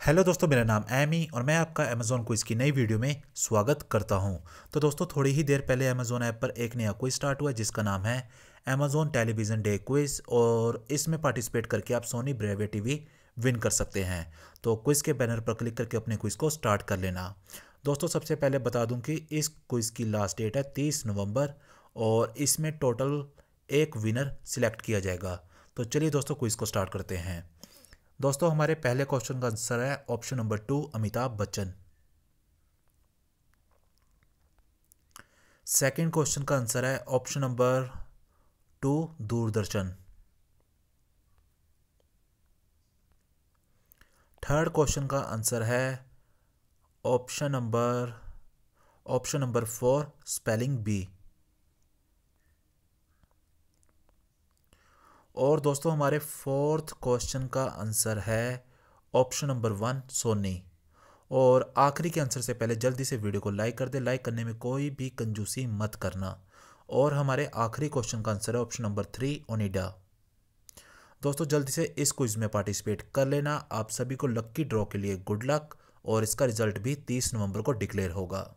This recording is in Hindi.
हेलो दोस्तों, मेरा नाम एमी और मैं आपका अमेजोन क्विज की नई वीडियो में स्वागत करता हूँ। तो दोस्तों, थोड़ी ही देर पहले अमेजोन ऐप पर एक नया क्विज स्टार्ट हुआ जिसका नाम है अमेजोन टेलीविज़न डे क्विज और इसमें पार्टिसिपेट करके आप सोनी ब्रेवे टीवी विन कर सकते हैं। तो क्विज के बैनर पर क्लिक करके अपने क्विज को स्टार्ट कर लेना। दोस्तों, सबसे पहले बता दूँ कि इस क्विज़ की लास्ट डेट है तीस नवंबर और इसमें टोटल एक विनर सिलेक्ट किया जाएगा। तो चलिए दोस्तों क्विज़ को स्टार्ट करते हैं। दोस्तों, हमारे पहले क्वेश्चन का आंसर है option number two Amitabh Bachchan. Second question का आंसर है option number two Doordarshan. Third question का आंसर है option number option number four spelling B और दोस्तों, हमारे फोर्थ क्वेश्चन का आंसर है ऑप्शन नंबर वन, सोनी। और आखिरी के आंसर से पहले जल्दी से वीडियो को लाइक कर दे। लाइक करने में कोई भी कंजूसी मत करना। और हमारे आखिरी क्वेश्चन का आंसर है ऑप्शन नंबर थ्री, ओनिडा। दोस्तों, जल्दी से इस क्विज में पार्टिसिपेट कर लेना। आप सभी को लक्की ड्रॉ के लिए गुड लक, और इसका रिज़ल्ट भी 30 नवंबर को डिक्लेयर होगा।